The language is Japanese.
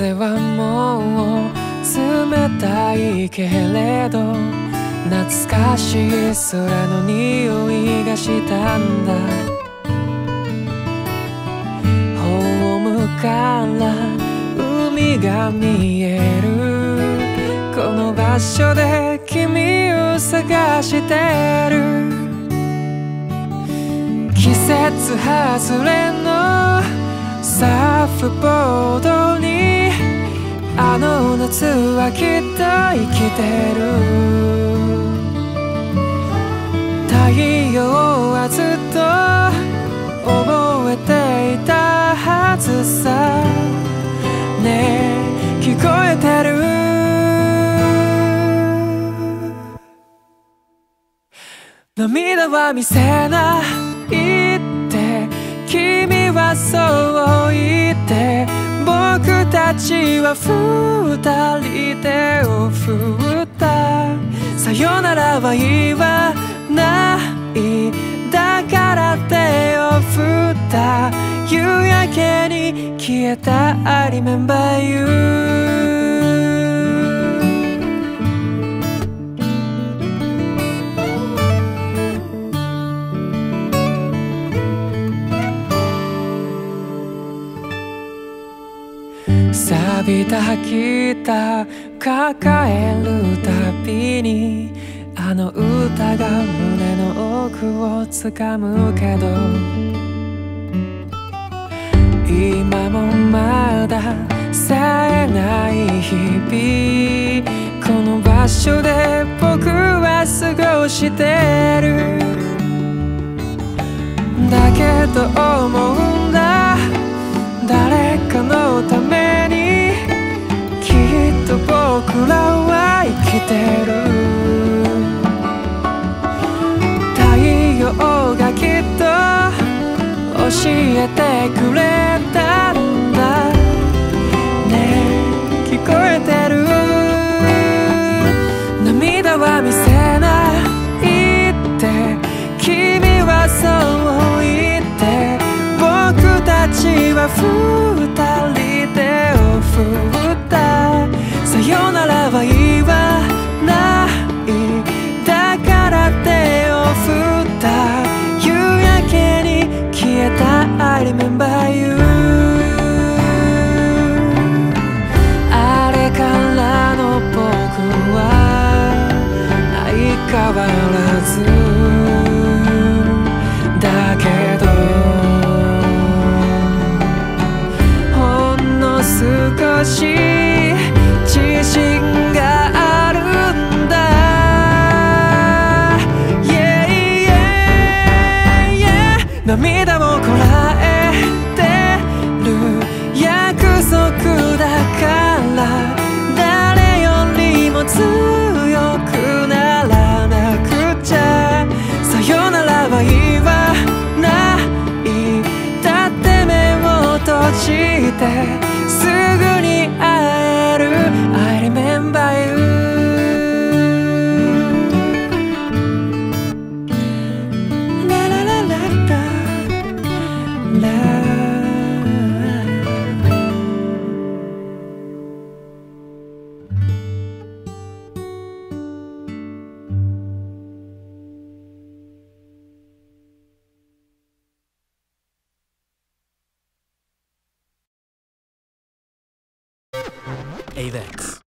風はもう冷たいけれど懐かしい空の匂いがしたんだ。ホームから海が見える。この場所で君を探してる。季節外れのサーフボードにあの夏はきっと生きてる。太陽はずっと覚えていたはずさ。ねえ聞こえてる？涙は見せないって君はそうたちは二人手を振った。さよならは言わない。だから手を振った。夕焼けに消えた I remember you 錆びたギター抱えるたびにあの歌が胸の奥を掴むけど今もまださえない日々この場所で僕は過ごしてる。だけど思うてる太陽がきっと教えてくれたんだ。ねえ聞こえてる？涙は見せないって。君はそう言って。僕たちは二 I remember you あれからの僕は相変わらずだけどほんの少し自信があるんだ。Yeah, yeah, yeah 涙すぐに会える。I remember you. ラララララ。ラ「AVEX」